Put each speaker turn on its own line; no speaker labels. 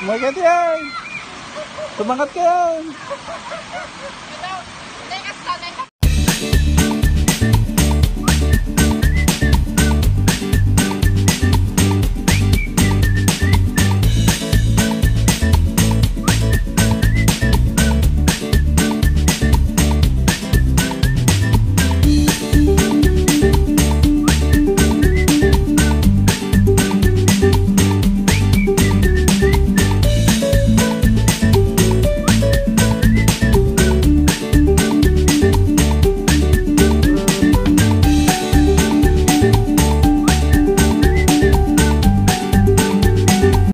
semangat yan. semangat ka yan.